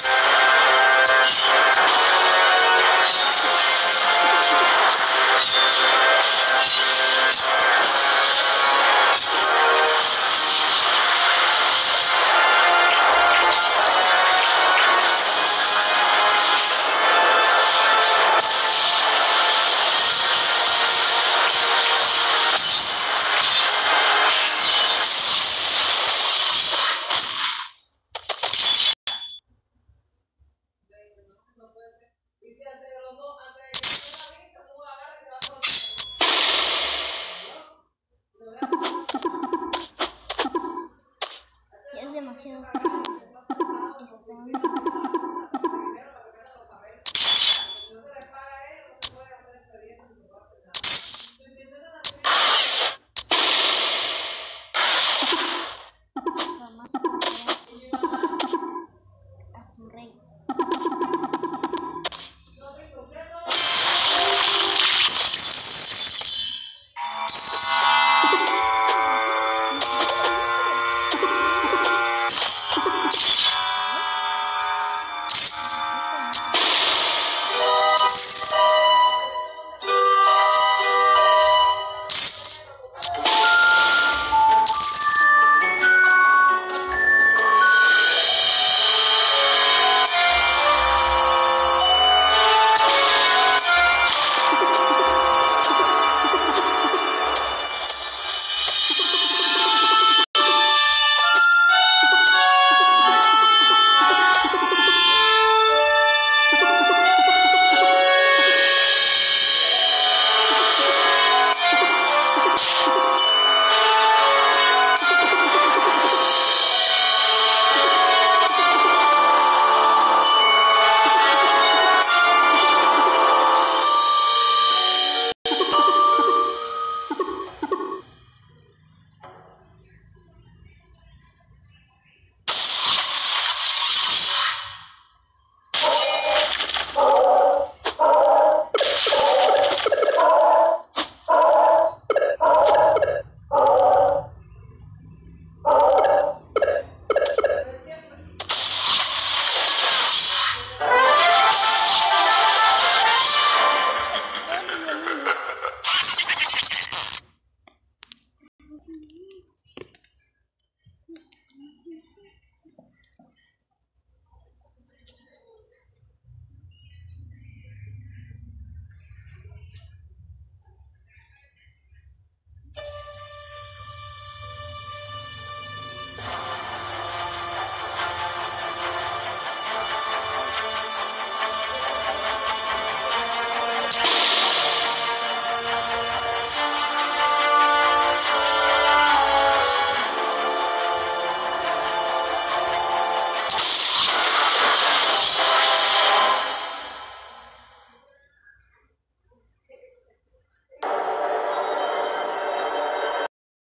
Podcast.